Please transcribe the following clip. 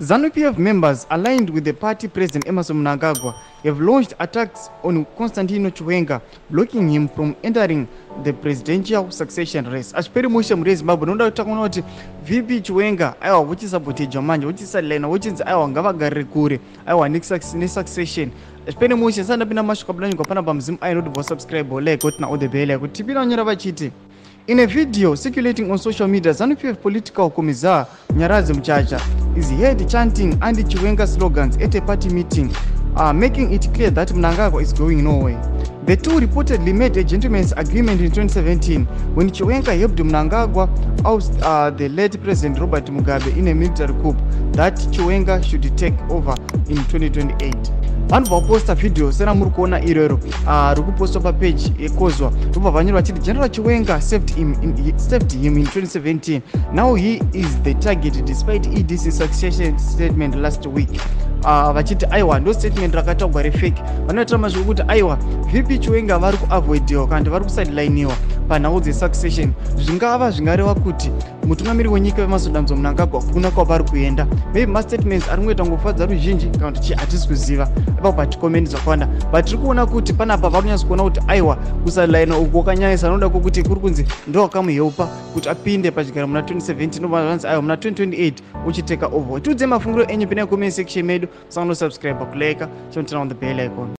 ZANU-PF members aligned with the party president Emerson Mnangagwa have launched attacks on Constantino Chiwenga, blocking him from entering the presidential succession race. Achiperi mushe muri Zimbabwe noda kuti takuona kuti VP Chiwenga aiwa vochisapoteja manje vochisadlaina vochinzi aiwa ngavagarire kure aiwa nesuccession zvipene mushe sandapinda masvika budanyigwa panapa muzimu ainoti vosubscribe like kuti na all the bell kuti tipina vanyora vachiti In a video circulating on social media, ZANU-PF political commissar Nyarazi Mchacha is heard chanting anti-Chiwenga slogans at a party meeting, uh, making it clear that Mnangagwa is going nowhere. The two reportedly made a gentleman's agreement in 2017 when Chiwenga helped Mnangagwa oust uh, the late President Robert Mugabe in a military coup that Chiwenga should take over in 2028. Vanhu vaposta vhidhiyo sera muri kuona iroro. Ri kupostwa papeji yekozwa ndobva vanyora vachiti general chiwenga saved him, in, saved him in 2017 now he is the target despite edc succession statement last week vachiti uh, aiwa ndo statement rakataurwa refake. Vanoitira mazviko kuti aiwa vp chiwenga vari kuavoidiwa kana kuti vari kusideliniwa panhau dzesuccession. Zvingava zvingareva kuti mutungamiri wenyika vemasodamdzo munangagwa kuna kwavari kuenda. Maybe mastatements ari kungoita ngofadza ruzhinji kana kuti chi hatisi kuziva. Ipapo patikomendi zvakawanda but tiri kuona kuti panapa vari kunyatsa kuona kuti aiwa kusadlaina uku wakanyanyisa anoda kwokuti kuri kunzi ndo wakamuhelpa kuti apinde pachigaro muna 2017 novanzi aiwa muna 2028 uchiteka over tiudze mafungiro enyu pina comment section medu channel subscribe pour cliquer sur le bel icône